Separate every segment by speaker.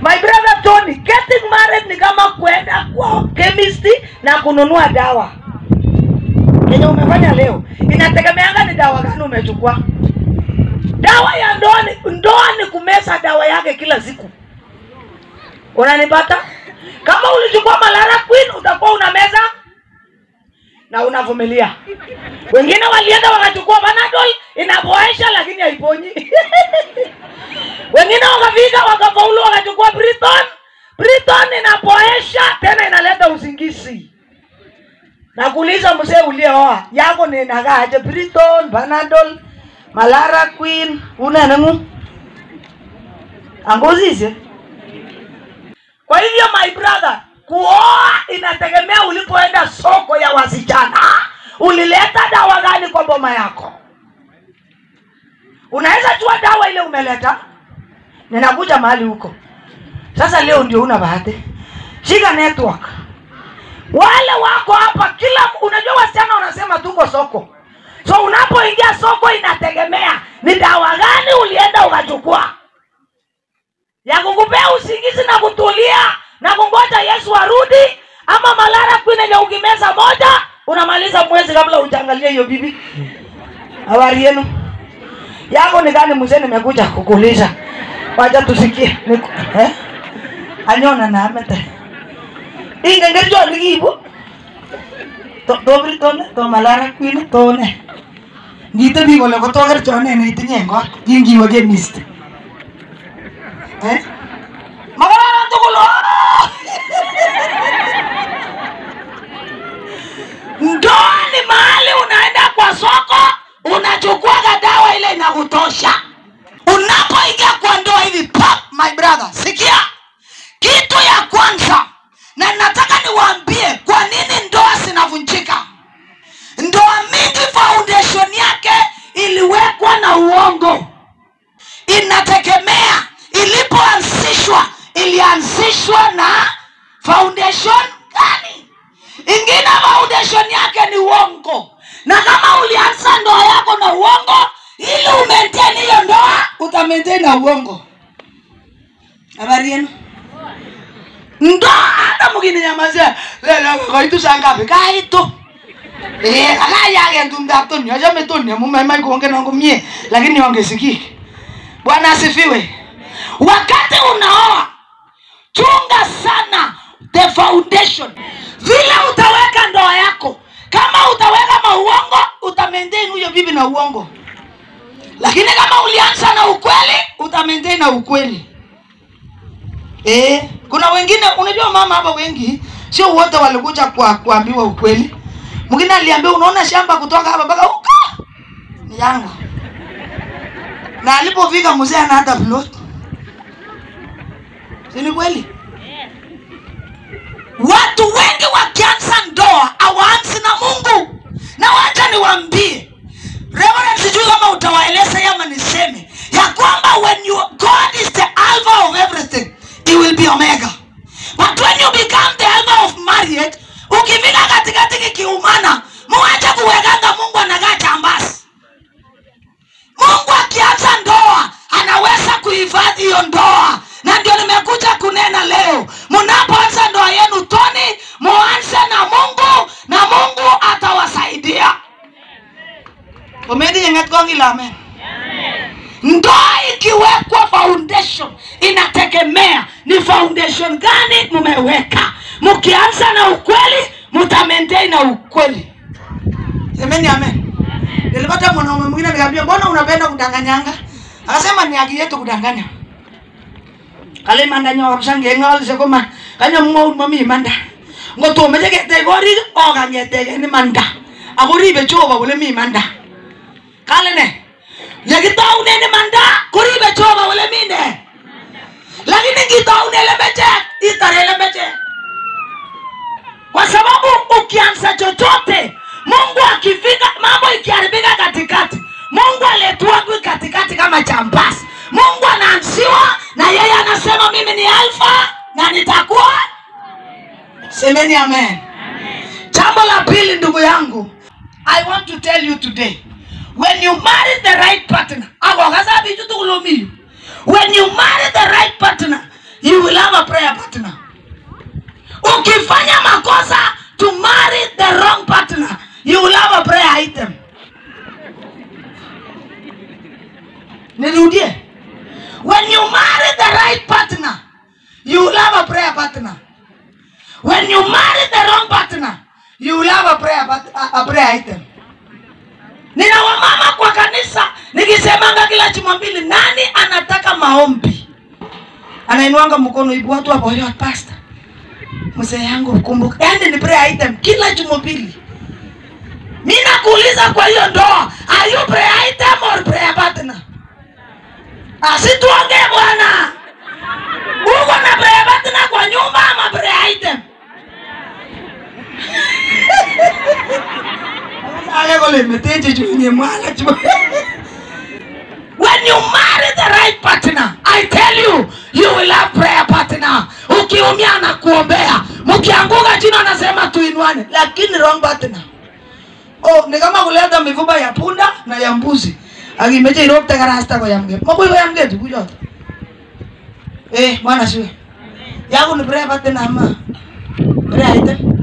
Speaker 1: my brother tony getting married ni kama kwenda kwa chemist na kununua dawa. Yenye umefanya leo? Inategemeanga ni dawa gani umechukua. Dawa ya ndoa ni, ndoa ni kumeza dawa yake kila siku. Unanipata? Kama ulichukua malara queen utakuwa unameza na unavumilia. Wengine walienda wakachukua panadol inapoesha lakini haiponyi. Wengine wakafika wakafaulu wakachukua briton briton inapoesha tena inaleta usingizi. Nakuuliza mzee ulieoa yako ninakaaje briton panadol malara queen unenengu anguzishe kwa hivyo my brother kuoa inategemea ulipoenda soko ya wasichana. Ulileta dawa gani kwa boma yako? Unaweza chua dawa ile umeleta? Ninakuja mahali huko sasa leo ndio una bahati. Shika network. Wale wako hapa kila unajua wasichana wanasema tuko soko. So unapoingia soko inategemea ni dawa gani ulienda ukachukua. Ya kukupea usingizi na kutulia na kungoja yesu arudi ama malara kwine ya ukimeza moja unamaliza mwezi kabla ujangalia hiyo bibi. Habari yenu? Yako ni gani mzee nimekuja kukuuliza? Wacha tusikie. Niku- eh? Anyona namete ingengericho likiibu To- tobritone to malara kwine tone. Ngitebi kole kotokerchone neitinye en kot kingiwe chemist. Eh? makararan tugul oh! ndoa ni mahali unaenda kwa soko utamaintain na uongo. Habari yenu? Ndo hata mkininyamazia kaitu saa ngapi? Kaitu Eh, kakayaken tumdab Tony achome Tony amu maimai kuongenon komie lakini ongesikii bwana asifiwe. Wakati unaoa chunga sana the foundation. Vile utaweka ndoa yako kama utaweka mauongo utamendeni huyo bibi na uongo lakini kama ulianza na ukweli utamaintain na ukweli. Eh, kuna wengine unajua mama hapa wengi sio wote walikuja kwa kuambiwa ukweli. Mwingine aliambia unaona shamba kutoka hapa mpaka huko? Ni yangu na alipofika mzee ana hata plot si ni kweli? Watu wengi wakianza umediyengetkongilame ndoa ikiwekwa foundation inategemea ni foundation gani mumeweka. mkianza na ukweli mtamaintain na ukweli. Semeni amen. Nilipata mwanaume mwingine nikaambia mbona unapenda kudanganyanga? Akasema ni haki yetu kudanganya. Kale imanda nyo kabisa se koma kanya mwaun mami imanda. Ngotomeche ketech oga okany ni manda. Ako ribe chova ule mi imanda kale ne yekitaunen imanda koribe jehova kole mine. Lakini ngitaunen lembechek itare lembechek kwa sababu ukianza chochote mungu akifika mambo ikiharibika katikati mungu aletuagwi katikati kama chambasi mungu anaanziwa na yeye anasema mimi ni alfa na nitakuwa. Semeni amen. Jambo la pili ndugu yangu i want to tell you today When you marry the right partner, when you marry the right partner, you will have a prayer partner. Ukifanya makosa to marry the wrong partner, you will have a prayer item. Nirudie. When you marry the right partner, you will have a prayer partner. When you marry the wrong partner, you will have a prayer, a prayer item nina wamama kwa kanisa nikisemanga kila jumapili nani anataka maombi? Anainuanga mkono ibu watu hapo "Yo, pastor. Mzee yangu kumbuka. Yani ni prayer item kila jumapili. Mimi nakuuliza kwa hiyo ndoa are you prayer item or prayer partner? Asituongee bwana. Uko na prayer partner kwa nyumba ama prayer item akekolemeteche chunye mwana chu. When you marry the right partner i tell you you will have prayer partner. Ukiumia na kuombea mkianguka chini anasema tuinwane lakini wrong partner. Oh ni kama kuleta mifupa ya punda na ya mbuzi. Akimeche iropte karasta koyamge kwa ya tukuk choto eh bwana siwe. Yangu ni prayer partner ama? Prayer item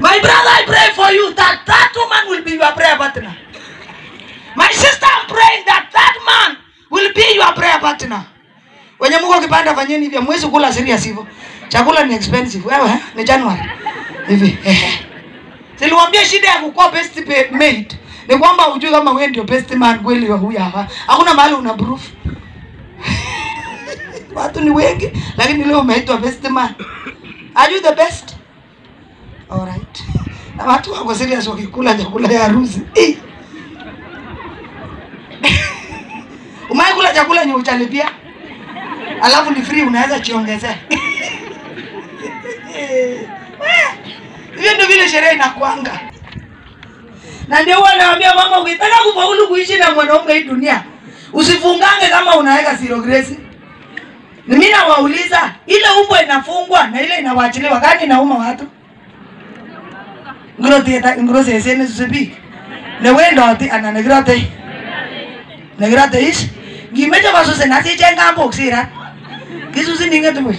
Speaker 1: My brother, I pray for you that that woman will be your prayer partner. My sister, I'm praying that that man will be your prayer partner. Wenye mko kipanda fanyeni hivyo, mwezi kula serious hivyo. Chakula ni expensive. Wewe eh, ni January. Hivi. Siliwaambia shida ya kukuwa best maid ni kwamba hujui kama wewe ndio best man kweli wa huyu hapa. Hakuna mahali una proof. Watu ni wengi lakini leo umeitwa best man. Are you the best? Alright. Na watu wako serious wakikula chakula ya harusi. Umewahi kula chakula yenye utalipia? Alafu ni free unaweza chiongezea. Hiyo ndio vile sherehe inakwanga. Na ndio huwa naambia mama ukitaka kufaulu kuishi na mwanaume hii dunia, usifungange kama unaweka zero grace. Mimi nawauliza, ile umbo inafungwa na ile inawachiliwa gani inauma watu? ngiroteta ngirosesene susibik newendoti ana nekirote nekirote is ngimeche kosusin asicheng kambok sirat kisusin ing'ete buch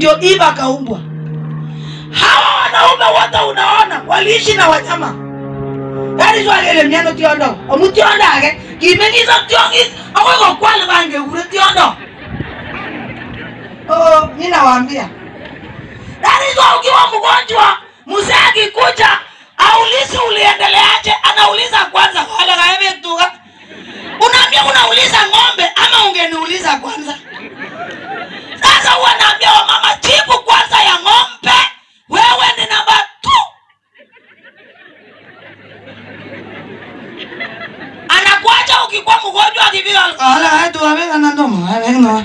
Speaker 1: ndio eva akaumbwa hawa wanaume wote unaona waliishi na wanyama Yaani swali miano tiondo. Omutiondo age kimeng'is ak tiong'ik bange ure tiondo. Oh, mi nawaambia. Yaani ukiwa mgonjwa, mzee akikuja aulizi uliendeleaje, anauliza kwanza wala kaebe tuga. Unaambia unauliza ng'ombe ama ungeniuliza kwanza? Sasa huwa naambia wamama, jibu kwanza ya ng'ombe, wewe ni namba two. anakuacha ukikuwa mgonjwa akifika ala etu aweka na ndomo aweka na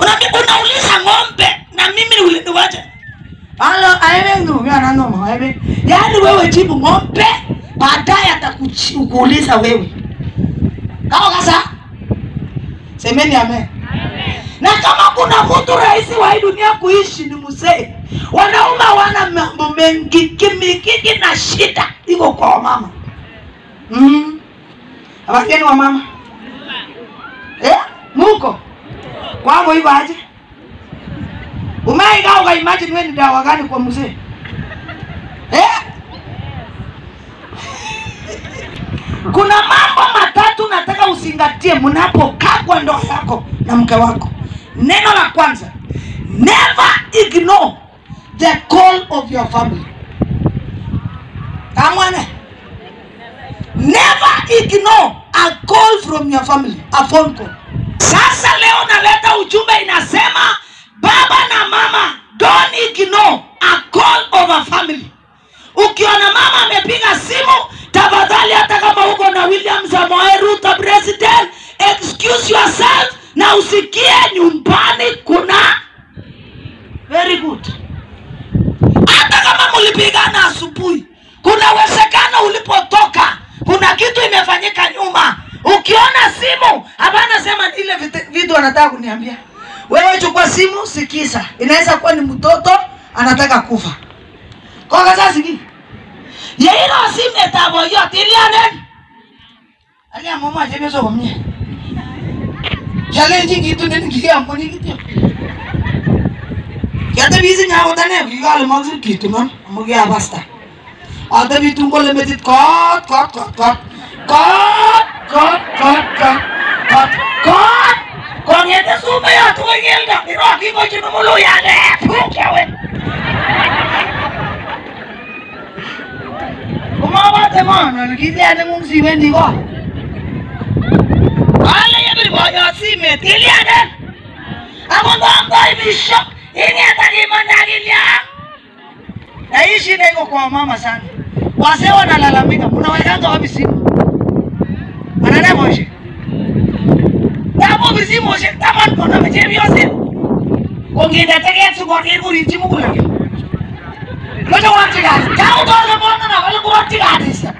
Speaker 1: unaambia unauliza ng'ombe na mimi uliniwacha ala aweka nunga na noma ndomo yaani wewe jibu ng'ombe baadaye atakuuliza wewe kama kasa semeni amen na kama kuna mtu rahisi wa hii dunia kuishi ni mzee wanaume wana mambo mengi kimikiki na shida iko kwa wamama mm. Abakeni wa mama. Eh? Muko. Kwangu hivyo aje? Umeiga uka imagine wewe ni dawa gani kwa mzee? Eh? Kuna mambo matatu nataka uzingatie mnapokaa kwa ndoa yako na mke wako. Neno la kwanza, never ignore the call of your family. Kamwane. Never ignore a call from your family, a phone call. Sasa leo naleta ujumbe inasema baba na mama don't ignore a call of a family. Ukiona amepiga simu, tafadhali hata kama uko na William Samoei Ruto president, excuse yourself na usikie nyumbani kuna very good. Hata kama mlipigana asubuhi, kuna uwezekano ulipotoka kuna kitu imefanyika nyuma. Ukiona simu, hapana sema ile vitu anataka kuniambia. Wewe chukua simu, sikiza. Inaweza kuwa ni mtoto anataka kufa. Kwa kaza yeye na osim etabo yot ilianen gitu amomo ajebezo komye challenge gitu. Ya kile amboni kitu yata bizi nyawo tane bigal maksud kitu amo mugi abasta ada bitung kole metit kot kot kot kot kot kot kot kot kot kot kongete sume ya tuwe ngelda ni roki mochi mumulu ya ne puk ya we Mawate mwana nikiliane mumzi wendi wa Wale yebili boyo sime tiliane Akondo ango ibisho Ini ataki mandagilia Na hii shida iko kwa mama sana Wazee wanalalamika Unawekanga wapi simu Anane moshe Tabo bizi moshe Tabo nkona meche biyo simu Kongi ndategea tukwa kiburi Chimukula kimu korityi muguleldo moche koratyi kazi na kale kurotyi kadisa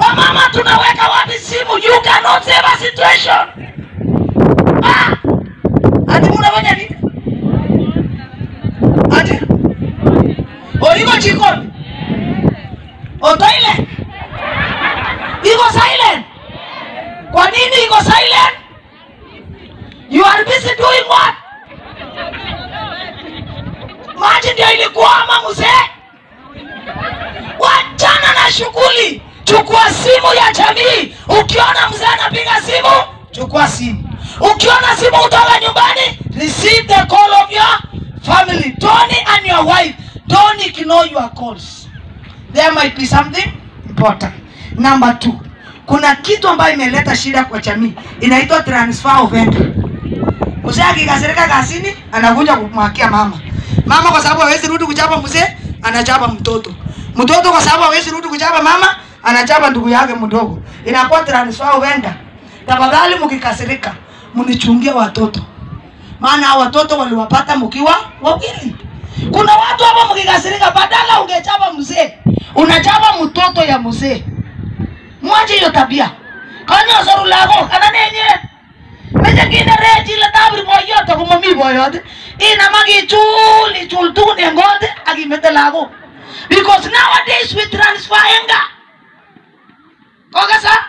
Speaker 1: wamama tunaweka wapi simu? You cannot save a situation. Ah! Ati munafanya nini? Ati? Oliko jikoni o toilet iko silent? Kwa nini iko silent? You are busy doing what maji ndio ilikuwa ama mzee. Wachana na shughuli. Chukua simu ya jamii. Ukiona mzee anapiga simu chukua simu. Ukiona simu kutoka nyumbani receive the call of your family. Tony and your wife. Don't ignore your calls. There might be something important. Number two. Kuna kitu ambayo imeleta shida kwa jamii. Inaitwa transfer of vendor. Mzee akikasirika kazini anakuja kumwakia mama mama kwa sababu hawezi rudi kuchapa mzee anachapa mtoto. Mtoto kwa sababu hawezi rudi kuchapa mama anachapa ndugu yake mdogo. Inakuwa transfer wenda. tafadhali mkikasirika mnichungie watoto. Maana hao watoto waliwapata mkiwa wawili kuna watu hapa mkikasirika badala ungechapa mzee unachapa mtoto ya mzee. Mwache hiyo tabia. Kanyosoru lako, anan enye meche kinere chile tabir boyot ako mami boyot inama kichul ichul tugun en kot akimete lagok because nowadays we transfer anger kokesa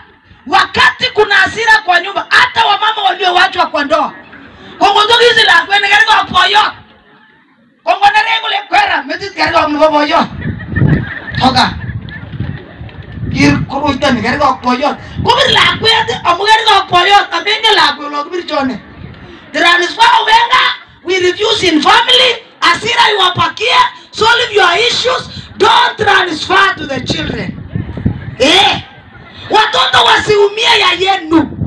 Speaker 1: wakati kuna hasira kwa nyumba hata wamama waliowachwa kwa ndoa. Kongotokizi lakwet nekerkok boyot kongonere kole kwera metit kerkok nebo boyot toka kir ni kerkok boyot kobir lakwet amu kerkok boyot amengen lakwet lo kibirchone transfer uvenga we refuse in family. Asira iwapakie solve your issues don't transfer to the children. Eh watoto wasiumie ya yenu.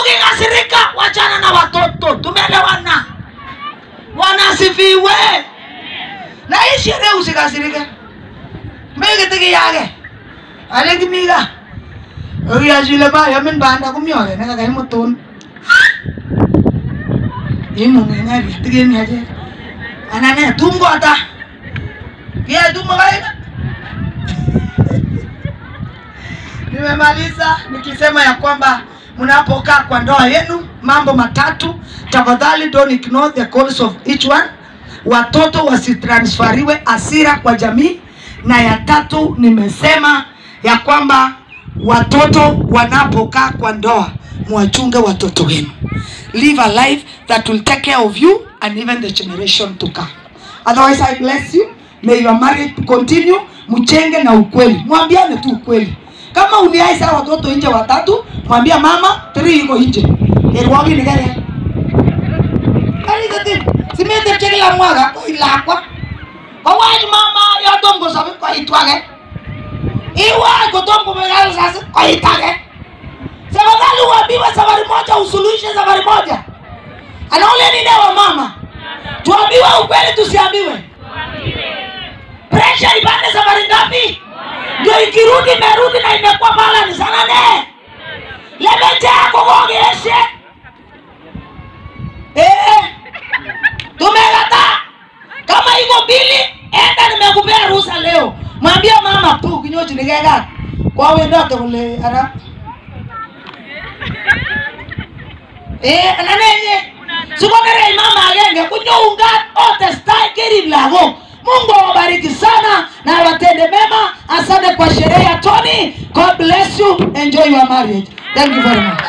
Speaker 1: Ukikasirika wachana na watoto tumeelewana. Wanasifiwe. Na hii sherehe usikasirike ale kimi ka ria jule ba ya min banda kum yo ne ka mo ton e mo ne na ri tige ni aje. Ana ne tum go ata. Ke tum ga ina nimemaliza nikisema ya kwamba mnapokaa kwa ndoa yenu mambo matatu tafadhali don't ignore the calls of each one. Watoto wasitransferiwe asira kwa jamii. Na ya tatu nimesema ya kwamba watoto wanapokaa kwa ndoa mwachunge watoto wenu. Live a life that will take care of you and even the generation to come. Otherwise i bless you. May your marriage continue. Mchenge na ukweli. Mwambiane tu ukweli. Kama uniaisa watoto nje watatu mwambia mama three iko nje. Erwagi ni gari gari gati simetepche kila mwaga koi lakwa kowach mama yotom kosobe kwa age iwach kutoa komekal sasa kwa age tafadhali uambiwe safari moja usuluhishe safari moja. Anaule nine wa mama? Tuambiwe ukweli tusiambiwe. Presha ipande safari ngapi? Ndio ikirudi merudi na imekuwa balance sana ne lemete yako kogeshe eh tumekataa kama iko mbili enda nimekupea ruhusa leo mwambie mama tu kinyochi nikekat kwawendote kole ara eh ananenye sikokerei mama agenge kunyoungat otestai kerib lagok mungu. Awabariki sana na awatende mema. Asante kwa sherehe ya tony. God bless you. Enjoy your marriage. Thank you very much